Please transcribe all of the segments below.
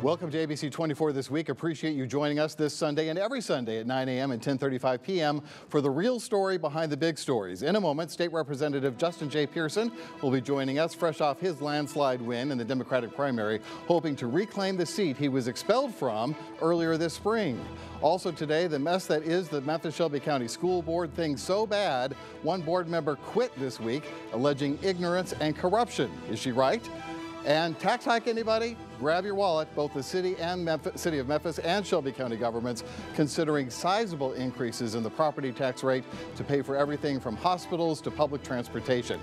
Welcome to ABC 24 this week. Appreciate you joining us this Sunday and every Sunday at 9 a.m. and 10:35 p.m. for the real story behind the big stories. In a moment, State Representative Justin J. Pearson will be joining us fresh off his landslide win in the Democratic primary, hoping to reclaim the seat he was expelled from earlier this spring. Also today, the mess that is the Memphis Shelby County School Board, things so bad, one board member quit this week, alleging ignorance and corruption. Is she right? And tax hike anybody? Grab your wallet. Both the city and Memphis, city of Memphis and Shelby County governments considering sizable increases in the property tax rate to pay for everything from hospitals to public transportation.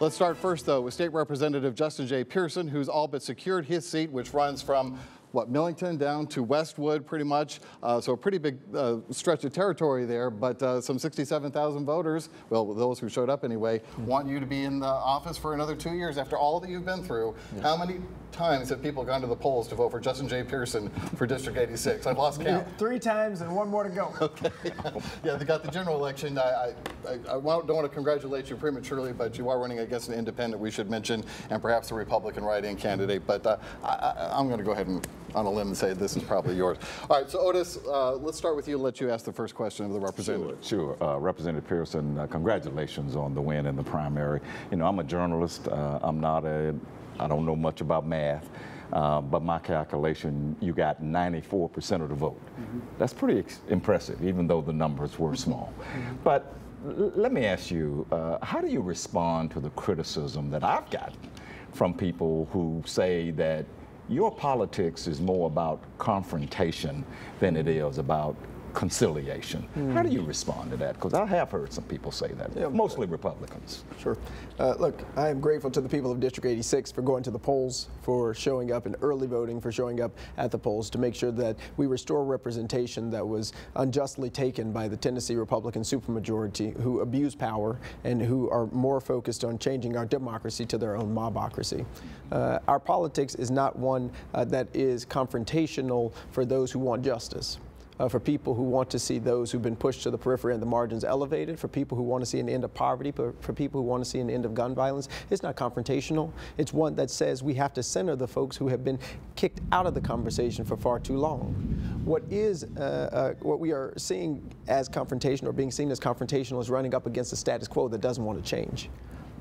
Let's start first though with State Representative Justin J. Pearson, who's all but secured his seat, which runs from what, Millington down to Westwood pretty much. Uh, so a pretty big uh, stretch of territory there, but uh, some 67,000 voters, well, those who showed up anyway, want you to be in the office for another two years after all that you've been through. Yeah. How many times have people gone to the polls to vote for Justin J. Pearson for District 86? I've lost count. Three times and one more to go. Okay. yeah, they got the general election. I, I, I, don't want to congratulate you prematurely, but you are running against an independent, we should mention, and perhaps a Republican write-in candidate. But uh, I, I'm going to go ahead and on a limb and say this is probably yours. All right, so Otis, uh, let's start with you and let you ask the first question of the representative. Sure, sure. Uh, Representative Pearson, uh, congratulations on the win in the primary. You know, I'm a journalist. Uh, I'm not a, I don't know much about math. Uh, but my calculation, you got 94% of the vote. Mm -hmm. That's pretty impressive, even though the numbers were small. Mm -hmm. But let me ask you, uh, how do you respond to the criticism that I've gotten from people who say that your politics is more about confrontation than it is about conciliation. Mm. How do you respond to that? Because I have heard some people say that, yeah, mostly Republicans. Sure. Uh, look, I am grateful to the people of District 86 for going to the polls, for showing up in early voting, for showing up at the polls to make sure that we restore representation that was unjustly taken by the Tennessee Republican supermajority who abuse power and who are more focused on changing our democracy to their own mobocracy. Uh, our politics is not one uh, that is confrontational for those who want justice uh, for people who want to see those who've been pushed to the periphery and the margins elevated, for people who want to see an end of poverty, for, for people who want to see an end of gun violence. It's not confrontational. It's one that says we have to center the folks who have been kicked out of the conversation for far too long. What is, uh, uh, what we are seeing as confrontation or being seen as confrontational is running up against a status quo that doesn't want to change.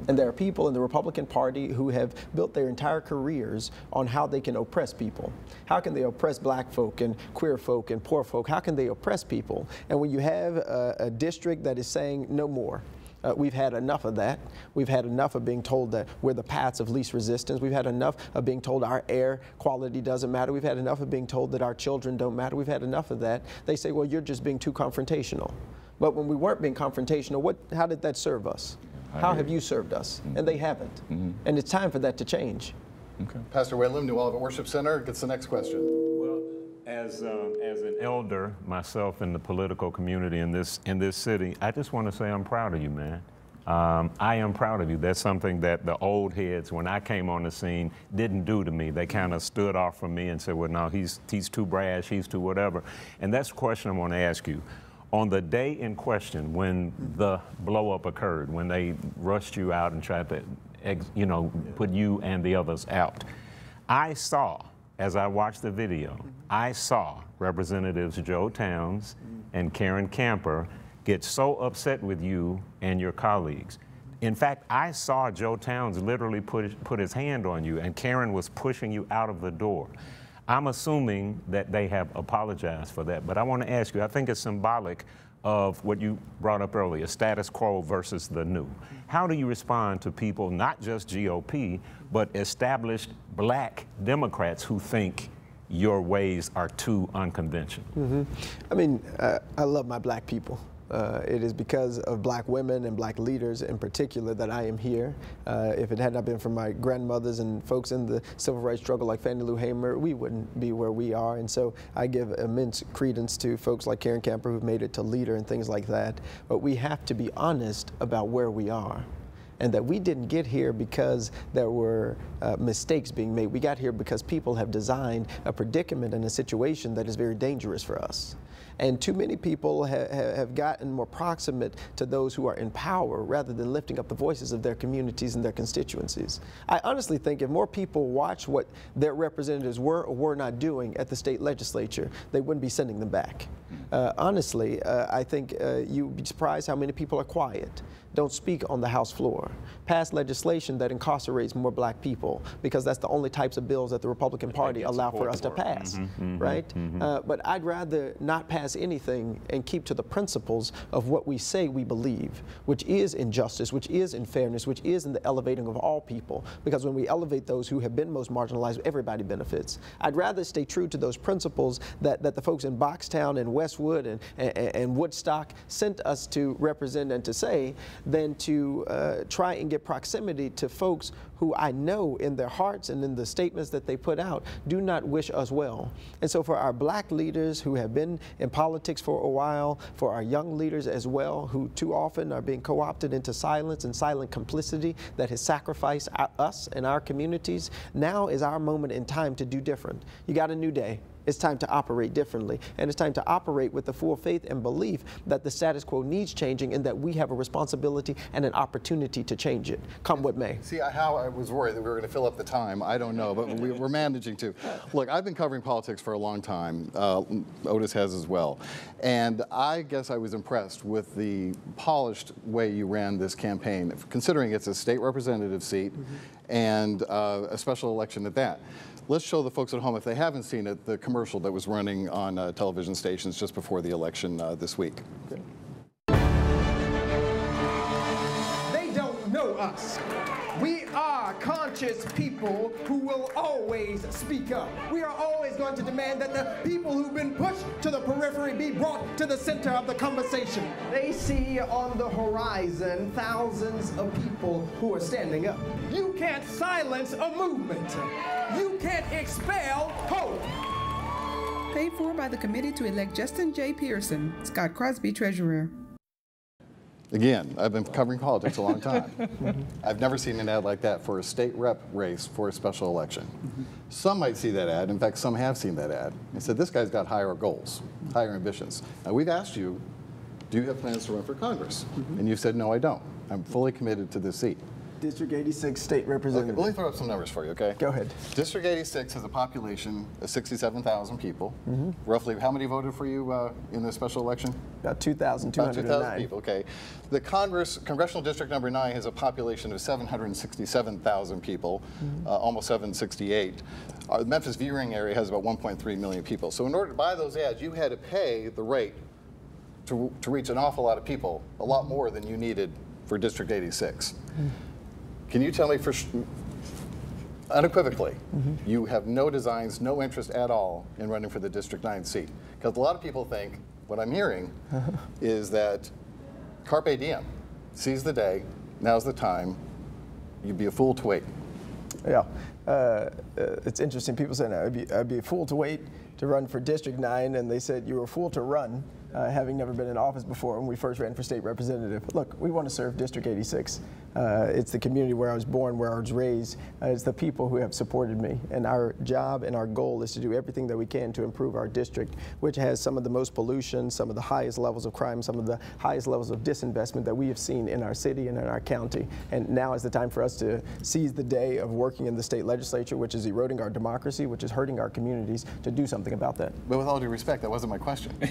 And there are people in the Republican Party who have built their entire careers on how they can oppress people. How can they oppress black folk and queer folk and poor folk? How can they oppress people? And when you have a, a district that is saying no more, uh, we've had enough of that. We've had enough of being told that we're the paths of least resistance. We've had enough of being told our air quality doesn't matter. We've had enough of being told that our children don't matter. We've had enough of that. They say, well, you're just being too confrontational. But when we weren't being confrontational, what, how did that serve us? How have you served us? Mm -hmm. And they haven't. Mm -hmm. And it's time for that to change. Okay. Pastor Whalum, New Olivet Worship Center, gets the next question. Well, as, um, as an elder myself in the political community in this, in this city, I just want to say I'm proud of you, man. Um, I am proud of you. That's something that the old heads, when I came on the scene, didn't do to me. They kind of stood off from me and said, well, no, he's, he's too brash, he's too whatever. And that's the question I want to ask you on the day in question when the blowup occurred, when they rushed you out and tried to, you know, put you and the others out, I saw, as I watched the video, I saw Representatives Joe Towns and Karen Camper get so upset with you and your colleagues. In fact, I saw Joe Towns literally put, put his hand on you, and Karen was pushing you out of the door. I'm assuming that they have apologized for that, but I want to ask you, I think it's symbolic of what you brought up earlier, status quo versus the new. How do you respond to people, not just GOP, but established black Democrats who think your ways are too unconventional? Mm -hmm. I mean, uh, I love my black people. Uh, it is because of black women and black leaders in particular that I am here. Uh, if it had not been for my grandmothers and folks in the civil rights struggle like Fannie Lou Hamer, we wouldn't be where we are. And so I give immense credence to folks like Karen Camper who've made it to leader and things like that. But we have to be honest about where we are and that we didn't get here because there were uh, mistakes being made. We got here because people have designed a predicament and a situation that is very dangerous for us. And too many people ha have gotten more proximate to those who are in power rather than lifting up the voices of their communities and their constituencies. I honestly think if more people watch what their representatives were or were not doing at the state legislature, they wouldn't be sending them back. Uh, honestly, uh, I think uh, you'd be surprised how many people are quiet don't speak on the House floor. Pass legislation that incarcerates more black people because that's the only types of bills that the Republican Party allow for us to pass, mm -hmm, mm -hmm, right? Mm -hmm. uh, but I'd rather not pass anything and keep to the principles of what we say we believe, which is in justice, which is in fairness, which is in the elevating of all people. Because when we elevate those who have been most marginalized, everybody benefits. I'd rather stay true to those principles that, that the folks in Boxtown and Westwood and, and, and Woodstock sent us to represent and to say than to uh, try and get proximity to folks who I know in their hearts and in the statements that they put out do not wish us well. And so for our black leaders who have been in politics for a while, for our young leaders as well, who too often are being co-opted into silence and silent complicity that has sacrificed us and our communities, now is our moment in time to do different. You got a new day. It's time to operate differently. And it's time to operate with the full faith and belief that the status quo needs changing and that we have a responsibility and an opportunity to change it, come what may. See, how I was worried that we were going to fill up the time. I don't know, but we, are managing to. Look, I've been covering politics for a long time. Uh, Otis has as well. And I guess I was impressed with the polished way you ran this campaign, considering it's a state representative seat mm -hmm. and uh, a special election at that. Let's show the folks at home, if they haven't seen it, the commercial that was running on uh, television stations just before the election uh, this week. Okay. Conscious people who will always speak up. We are always going to demand that the people who've been pushed to the periphery be brought to the center of the conversation. They see on the horizon thousands of people who are standing up. You can't silence a movement. You can't expel hope. Paid for by the committee to elect Justin J. Pearson, Scott Crosby, Treasurer. Again, I've been covering politics a long time. I've never seen an ad like that for a state rep race for a special election. Some might see that ad. In fact, some have seen that ad. and said, this guy's got higher goals, higher ambitions. Now, we've asked you, do you have plans to run for Congress? And you said, no, I don't. I'm fully committed to this seat. District 86 state representative. Okay, let me throw up some numbers for you, okay? Go ahead. District 86 has a population of 67,000 people. Mm -hmm. Roughly, how many voted for you uh, in the special election? About 2,209. About 2,000 people, okay. The Congress, Congressional District number 9 has a population of 767,000 people, mm -hmm. uh, almost 768. Our Memphis viewing area has about 1.3 million people. So in order to buy those ads, you had to pay the rate to, to reach an awful lot of people, a lot more than you needed for District 86. Mm -hmm. Can you tell me for unequivocally, mm -hmm. you have no designs, no interest at all in running for the District 9 seat? Because a lot of people think, what I'm hearing is that carpe diem, seize the day, now's the time, you'd be a fool to wait. Yeah, uh, uh, it's interesting. People say, I'd be, I'd be a fool to wait to run for District 9, and they said you were a fool to run uh, having never been in office before when we first ran for state representative. Look, we want to serve District 86. Uh, it's the community where I was born, where I was raised. Uh, it's the people who have supported me. And our job and our goal is to do everything that we can to improve our district, which has some of the most pollution, some of the highest levels of crime, some of the highest levels of disinvestment that we have seen in our city and in our county. And now is the time for us to seize the day of working in the state legislature, which is eroding our democracy, which is hurting our communities, to do something about that. But with all due respect, that wasn't my question.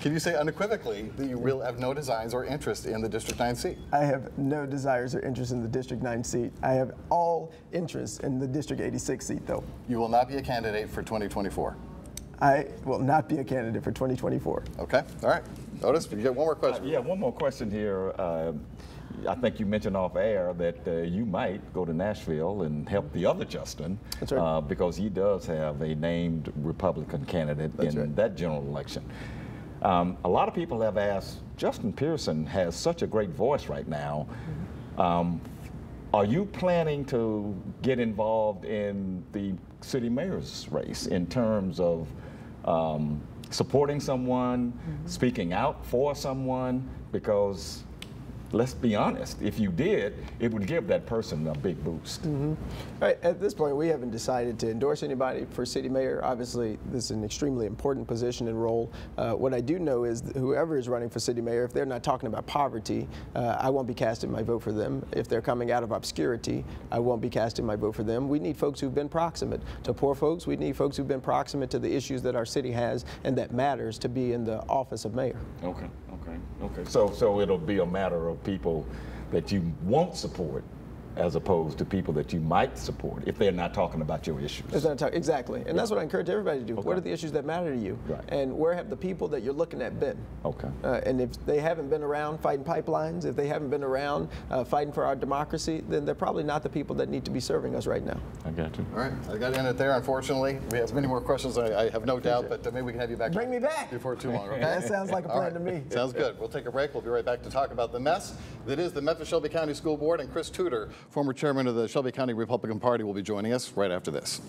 Can you say unequivocally that you will have no designs or interest in the District 9 seat? I have no desires or interest in the District 9 seat. I have all interest in the District 86 seat, though. You will not be a candidate for 2024? I will not be a candidate for 2024. Okay, all right. Otis, you get one more question. Uh, yeah, one more question here. Uh, I think you mentioned off air that uh, you might go to Nashville and help the other Justin. That's right. Uh, because he does have a named Republican candidate That's in right. that general election. Um, a lot of people have asked, Justin Pearson has such a great voice right now. Um, are you planning to get involved in the city mayor's race in terms of um, supporting someone, mm -hmm. speaking out for someone? Because let's be honest, if you did, it would give that person a big boost. All right, at this point, we haven't decided to endorse anybody for city mayor. Obviously, this is an extremely important position and role. Uh, what I do know is that whoever is running for city mayor, if they're not talking about poverty, uh, I won't be casting my vote for them. If they're coming out of obscurity, I won't be casting my vote for them. We need folks who've been proximate to poor folks. We need folks who've been proximate to the issues that our city has and that matters to be in the office of mayor. Okay, okay, okay. So, so it'll be a matter of people that you won't support as opposed to people that you might support if they're not talking about your issues. Not talk- exactly, and that's what I encourage everybody to do. What are the issues that matter to you, Right. and where have the people that you're looking at been? Okay. Uh, and if they haven't been around fighting pipelines, if they haven't been around uh, fighting for our democracy, then they're probably not the people that need to be serving us right now. I got you. All right, I got to end it there. Unfortunately, we have many more questions. I, I have no doubt, but maybe we can have you back. Bring me back. before too long. Okay? That sounds like a All plan to me. Sounds good. We'll take a break. We'll be right back to talk about the mess that is the Memphis Shelby County School Board, and Chris Tudor, former chairman of the Shelby County Republican Party, will be joining us right after this.